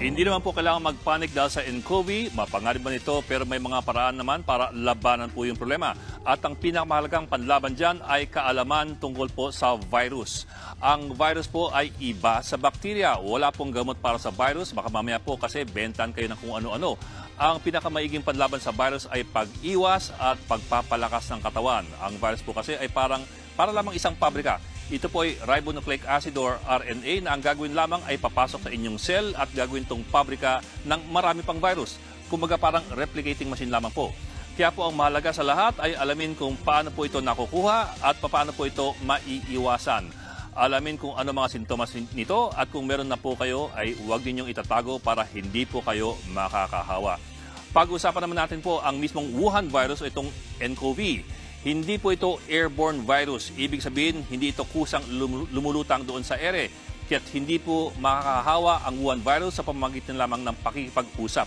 Hindi naman po kailangan magpanik dahil sa NCOV, mapangarib man ito pero may mga paraan naman para labanan po yung problema. At ang pinakamahalagang panlaban dyan ay kaalaman tungkol po sa virus. Ang virus po ay iba sa bakterya. Wala pong gamot para sa virus, baka mamaya po kasi bentan kayo ng kung ano-ano. Ang pinakamaiging panlaban sa virus ay pag-iwas at pagpapalakas ng katawan. Ang virus po kasi ay parang para lamang isang pabrika. Ito po ay ribonucleic acid or RNA na ang gagawin lamang ay papasok sa inyong cell at gagawin itong pabrika ng marami pang virus. Kumbaga parang replicating machine lamang po. Kaya po ang mahalaga sa lahat ay alamin kung paano po ito nakukuha at paano po ito maiiwasan. Alamin kung ano mga sintomas nito at kung meron na po kayo ay huwag ninyong itatago para hindi po kayo makakahawa. Pag-usapan naman natin po ang mismong Wuhan virus o itong nCoV. Hindi po ito airborne virus. Ibig sabihin, hindi ito kusang lum- lumulutang doon sa ere. Kaya't hindi po makakahawa ang Wuhan virus sa pamamagitan lamang ng pakikipag-usap.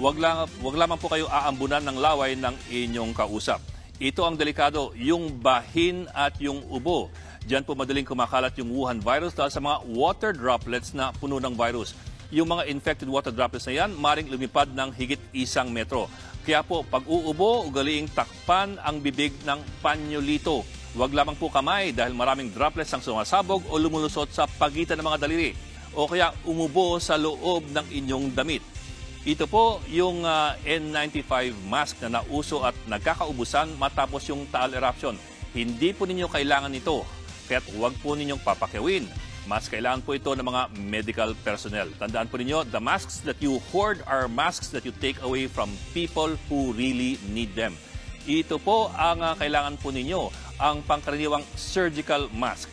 Huwag, lang, huwag lamang po kayo aambunan ng laway ng inyong kausap. Ito ang delikado, yung bahin at yung ubo. Diyan po madaling kumakalat yung Wuhan virus dahil sa mga water droplets na puno ng virus. Yung mga infected water droplets na yan, maring lumipad ng higit isang metro. Kaya po, pag uubo, ugaliing takpan ang bibig ng panyolito. Huwag lamang po kamay dahil maraming droplets ang sumasabog o lumulusot sa pagitan ng mga daliri o kaya umubo sa loob ng inyong damit. Ito po yung uh, N95 mask na nauso at nagkakaubusan matapos yung Taal eruption. Hindi po ninyo kailangan ito, kaya't huwag po ninyong papakiwin. Mas kailangan po ito ng mga medical personnel. Tandaan po ninyo, the masks that you hoard are masks that you take away from people who really need them. Ito po ang uh, kailangan po ninyo, ang pangkaraniwang surgical mask.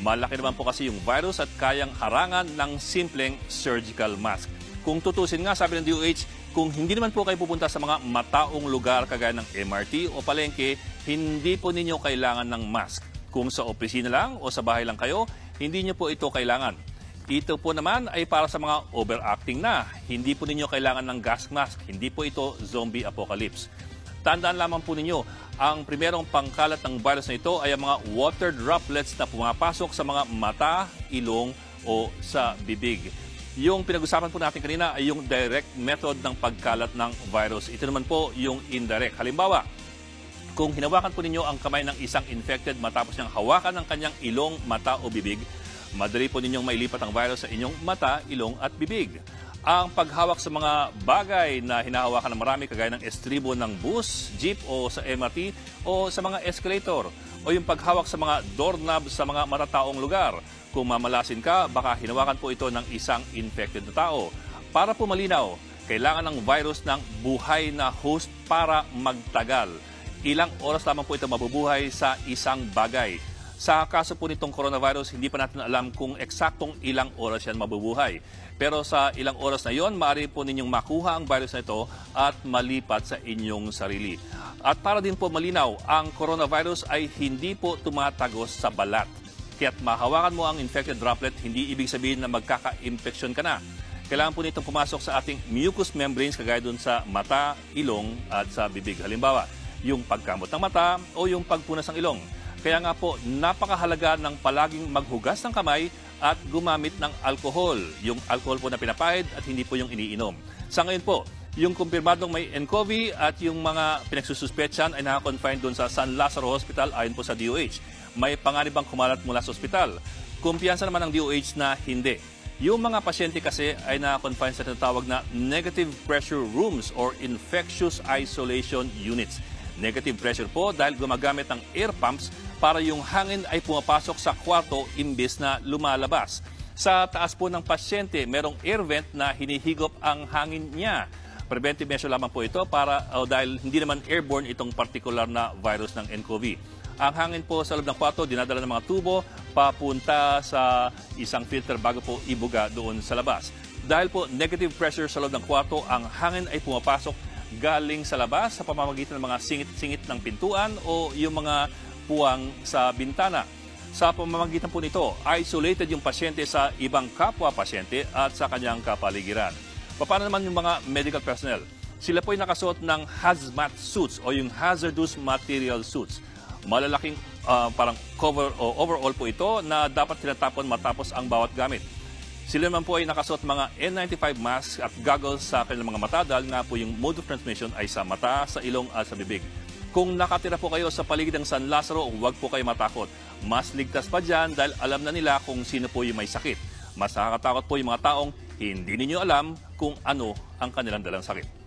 Malaki naman po kasi yung virus at kayang harangan ng simpleng surgical mask. Kung tutusin nga, sabi ng DOH, kung hindi naman po kayo pupunta sa mga mataong lugar kagaya ng MRT o palengke, hindi po ninyo kailangan ng mask. Kung sa opisina lang o sa bahay lang kayo, hindi nyo po ito kailangan. Ito po naman ay para sa mga overacting na. Hindi po ninyo kailangan ng gas mask. Hindi po ito zombie apocalypse. Tandaan lamang po ninyo, ang primerong pangkalat ng virus na ito ay ang mga water droplets na pumapasok sa mga mata, ilong o sa bibig. Yung pinag-usapan po natin kanina ay yung direct method ng pagkalat ng virus. Ito naman po yung indirect. Halimbawa, kung hinawakan po ninyo ang kamay ng isang infected matapos niyang hawakan ng kanyang ilong, mata o bibig, madali po ninyong mailipat ang virus sa inyong mata, ilong at bibig. Ang paghawak sa mga bagay na hinahawakan ng marami kagaya ng estribo ng bus, jeep o sa MRT o sa mga escalator o yung paghawak sa mga doorknob sa mga matataong lugar. Kung mamalasin ka, baka hinawakan po ito ng isang infected na tao. Para po malinaw, kailangan ng virus ng buhay na host para magtagal ilang oras lamang po ito mabubuhay sa isang bagay. Sa kaso po nitong coronavirus, hindi pa natin alam kung eksaktong ilang oras yan mabubuhay. Pero sa ilang oras na yon, maaari po ninyong makuha ang virus na ito at malipat sa inyong sarili. At para din po malinaw, ang coronavirus ay hindi po tumatagos sa balat. Kaya't mahawakan mo ang infected droplet, hindi ibig sabihin na magkaka-infeksyon ka na. Kailangan po nitong pumasok sa ating mucous membranes kagaya dun sa mata, ilong at sa bibig. Halimbawa, yung pagkamot ng mata o yung pagpunas ng ilong. Kaya nga po, napakahalaga ng palaging maghugas ng kamay at gumamit ng alkohol. Yung alcohol po na pinapahid at hindi po yung iniinom. Sa ngayon po, yung kumpirmadong may NCOV at yung mga pinagsususpetsan ay nakakonfine doon sa San Lazaro Hospital ayon po sa DOH. May panganibang kumalat mula sa ospital. Kumpiyansa naman ng DOH na hindi. Yung mga pasyente kasi ay na-confine sa tinatawag na negative pressure rooms or infectious isolation units. Negative pressure po dahil gumagamit ng air pumps para yung hangin ay pumapasok sa kwarto imbes na lumalabas. Sa taas po ng pasyente, merong air vent na hinihigop ang hangin niya. Preventive measure lamang po ito para oh, dahil hindi naman airborne itong particular na virus ng nCoV. Ang hangin po sa loob ng kwarto, dinadala ng mga tubo papunta sa isang filter bago po ibuga doon sa labas. Dahil po negative pressure sa loob ng kwarto, ang hangin ay pumapasok galing sa labas sa pamamagitan ng mga singit-singit ng pintuan o yung mga puwang sa bintana. Sa pamamagitan po nito, isolated yung pasyente sa ibang kapwa-pasyente at sa kanyang kapaligiran. Paano naman yung mga medical personnel? Sila po ay nakasuot ng hazmat suits o yung hazardous material suits. Malalaking uh, parang cover o overall po ito na dapat tinatapon matapos ang bawat gamit. Sila naman po ay nakasuot mga N95 mask at goggles sa kanilang mga mata dahil nga po yung mode of transmission ay sa mata, sa ilong at sa bibig. Kung nakatira po kayo sa paligid ng San Lazaro, huwag po kayo matakot. Mas ligtas pa dyan dahil alam na nila kung sino po yung may sakit. Mas nakakatakot po yung mga taong hindi ninyo alam kung ano ang kanilang dalang sakit.